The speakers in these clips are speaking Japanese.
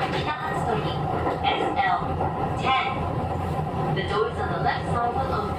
Kitahatsuki, SL 10. The doors on the left side will open.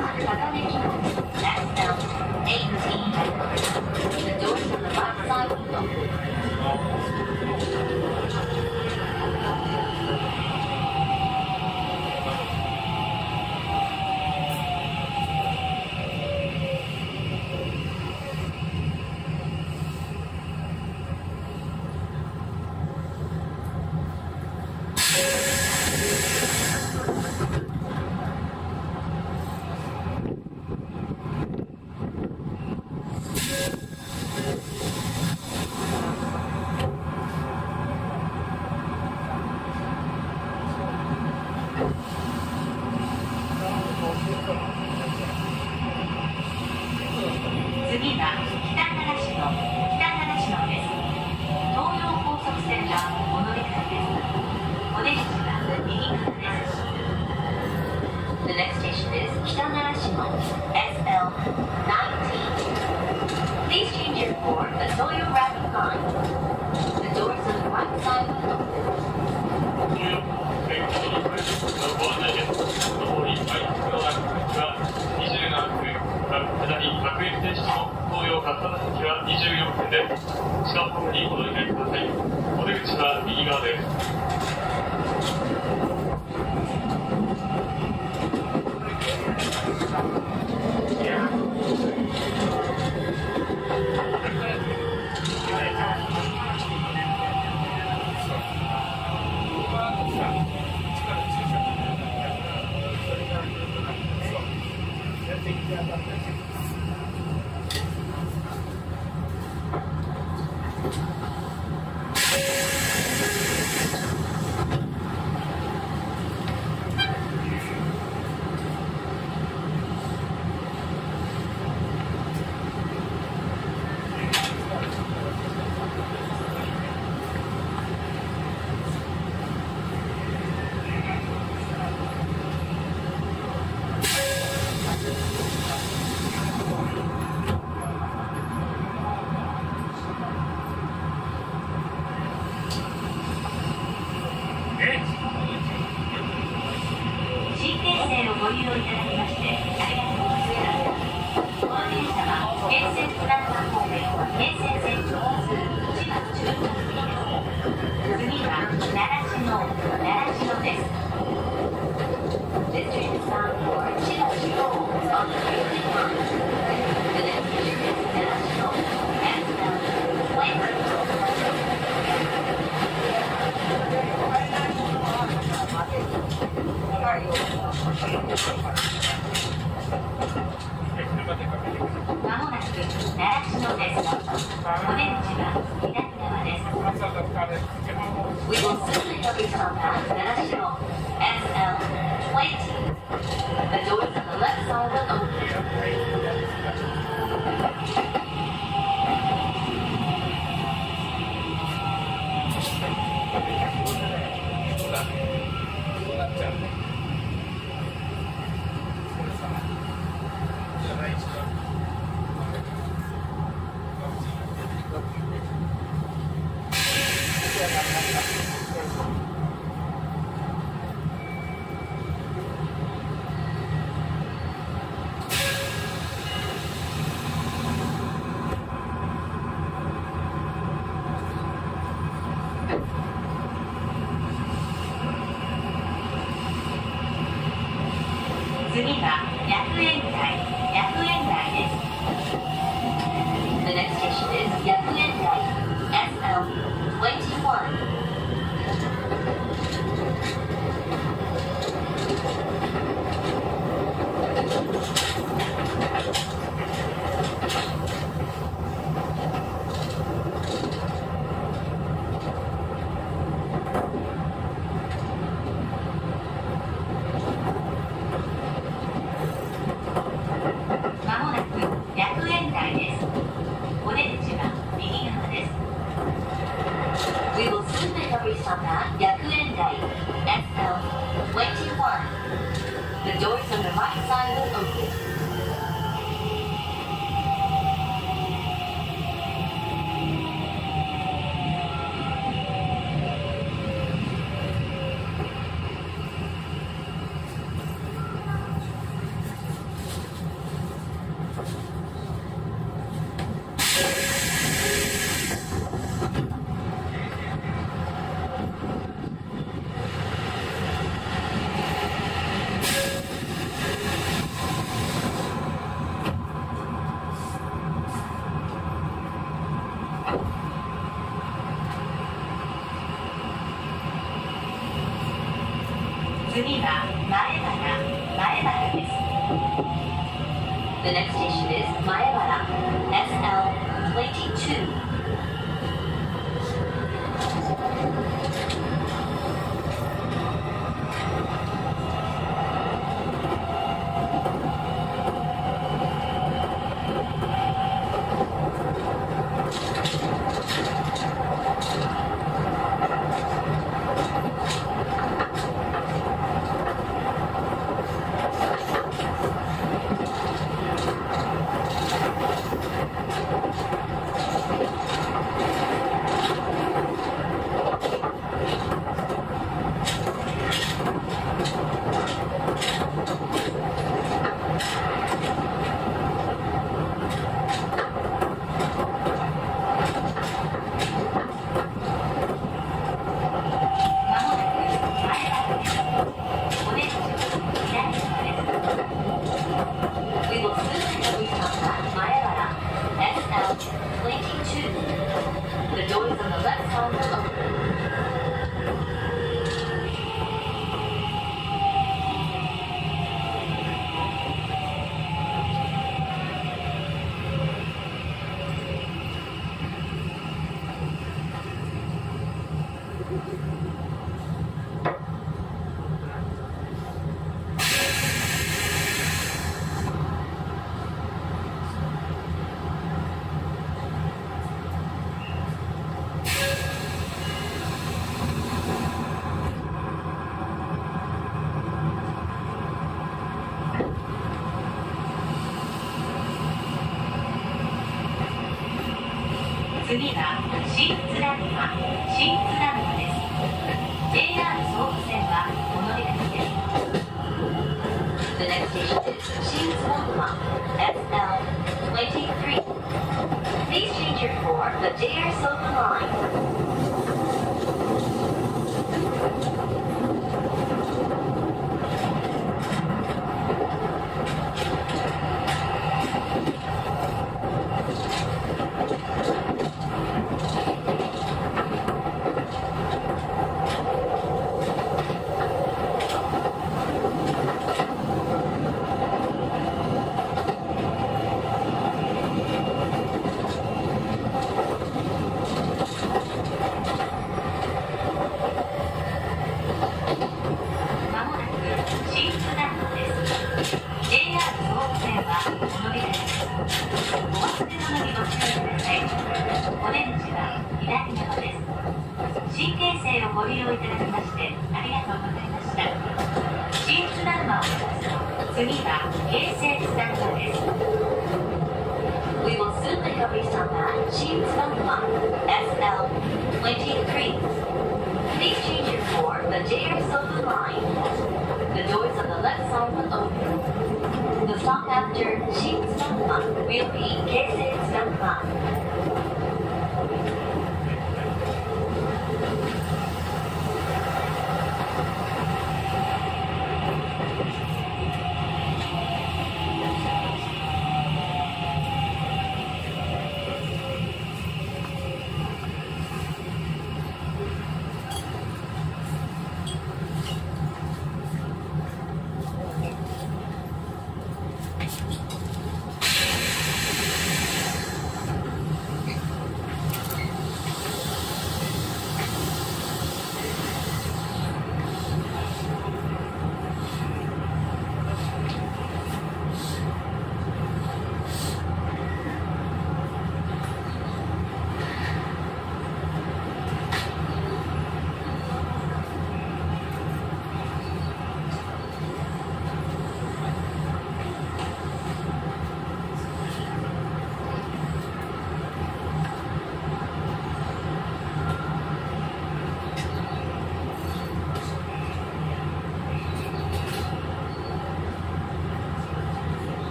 Thank you. 次が100円台100円台です The next station is 100円台 SL21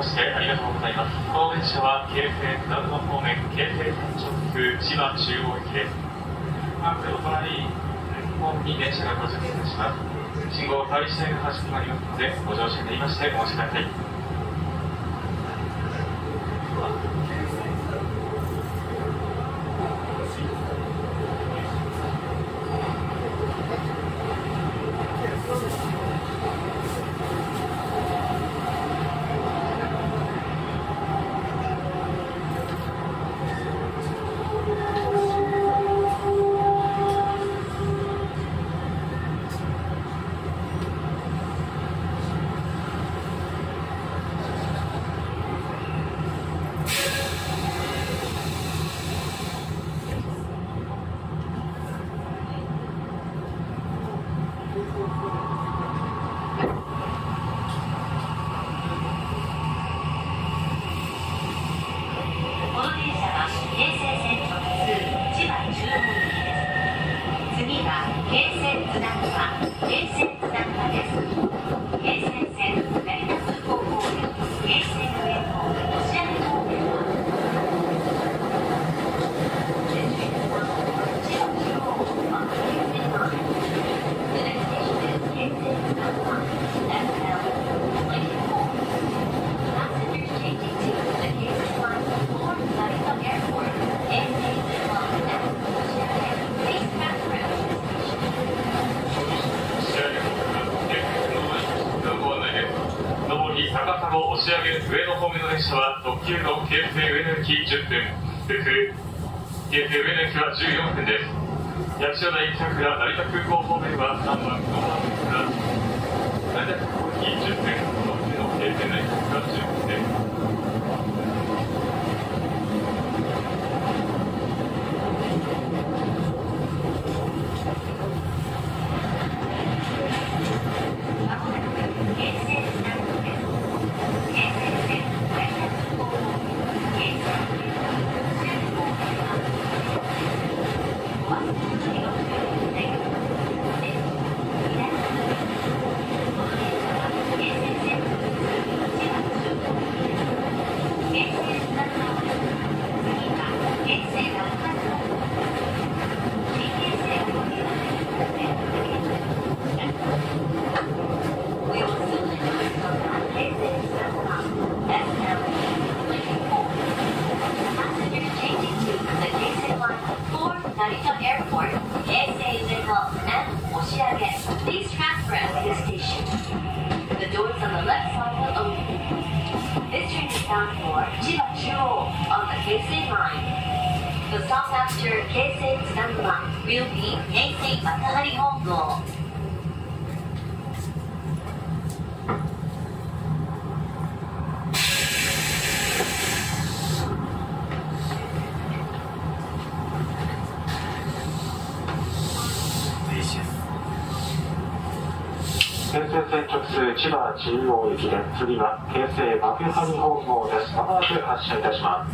ましてありがとうございます。電車は京成津田沼方面京成三直千葉中央駅です。まずお隣に電車が到着いします。信号が始まりますのでご乗車になりましてお待ちください。特急の京成上野駅10分京成上野駅は14分です。台北成田空港方面は3番番成田空港駅10分特急の京成は15分千葉中央駅で次は京成幕張本号です。まもなく発車いたします。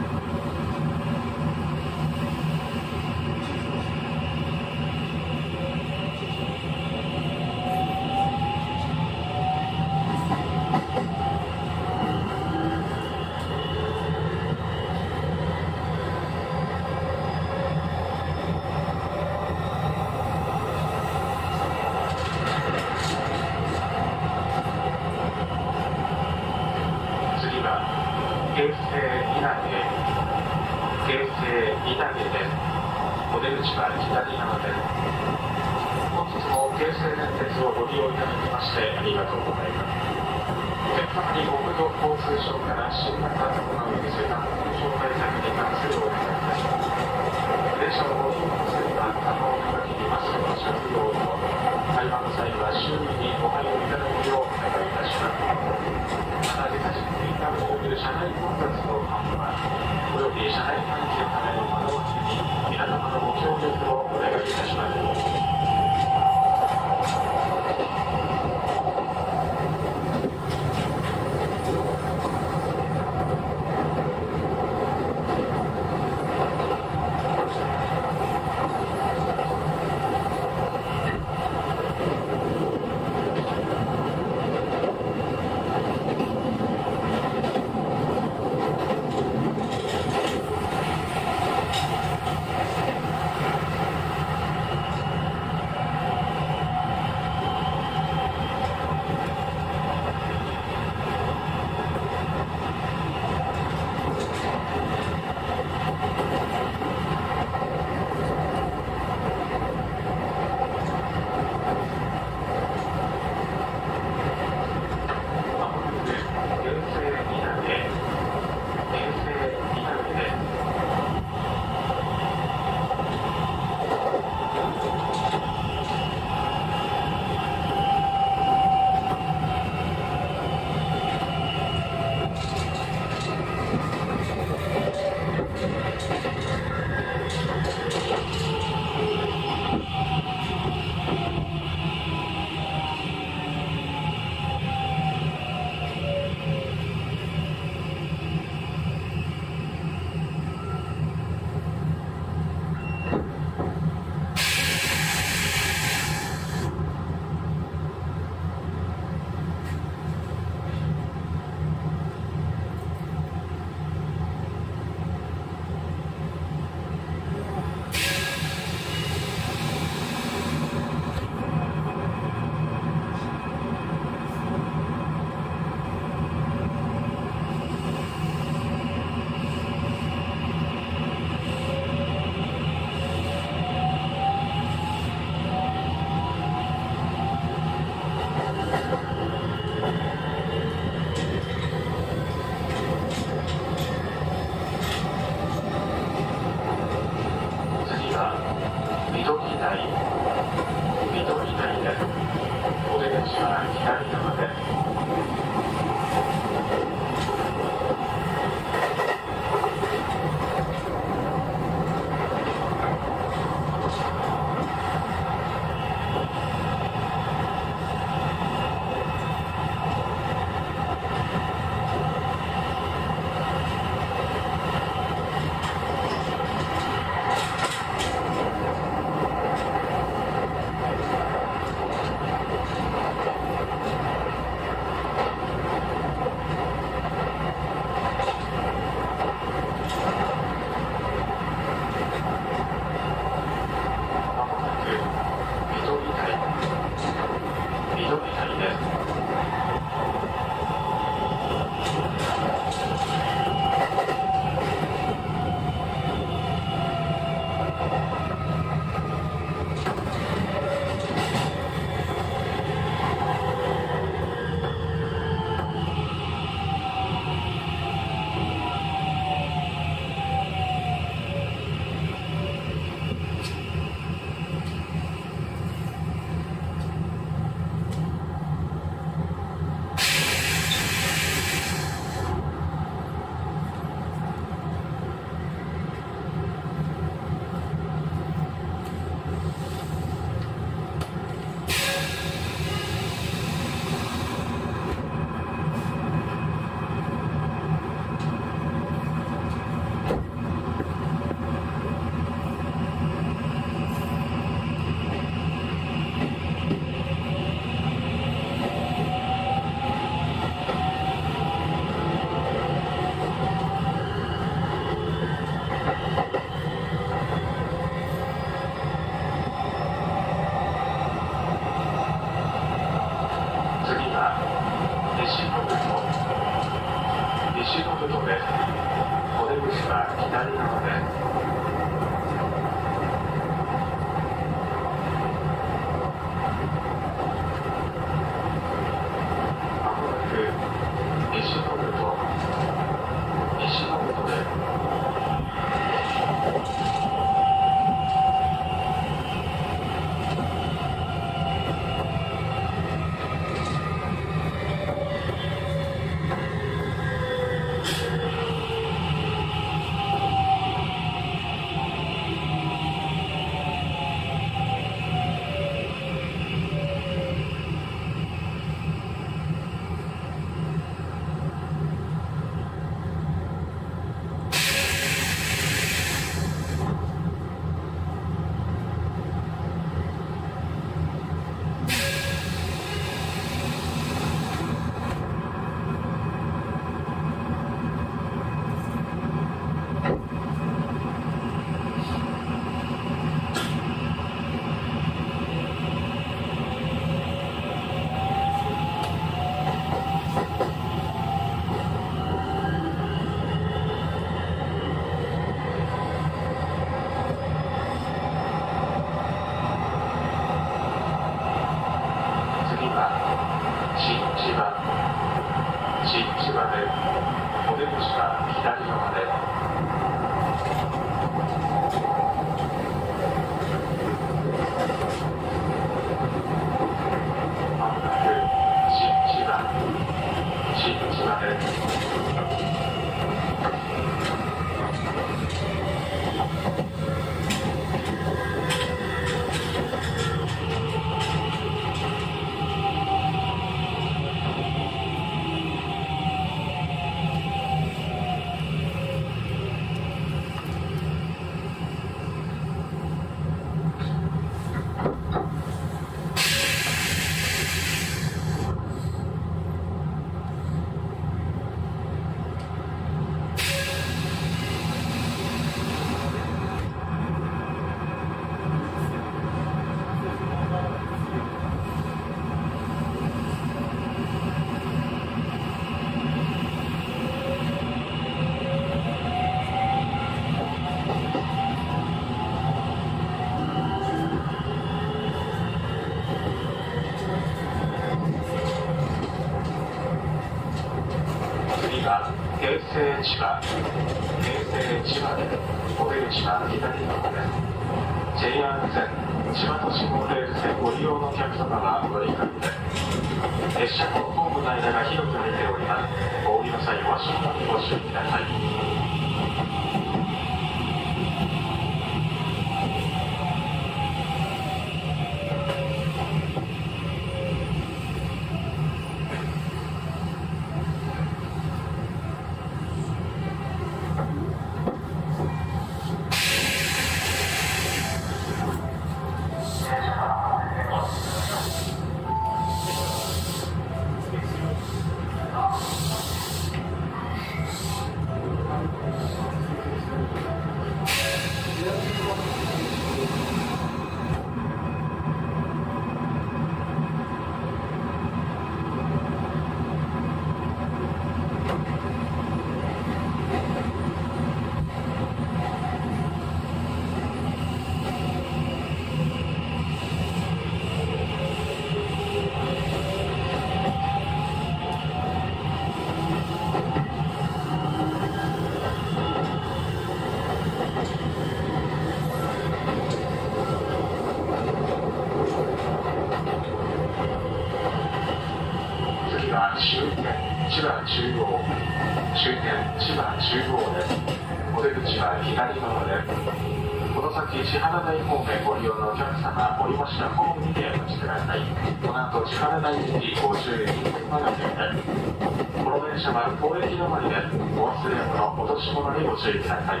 注意ください。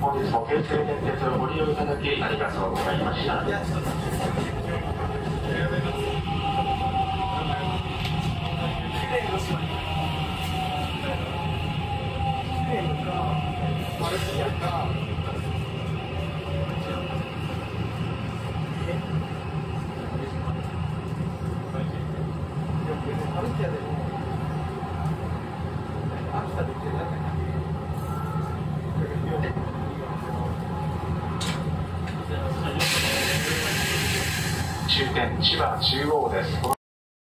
本日も京成電鉄をご利用いただきありがとうございました。千葉中央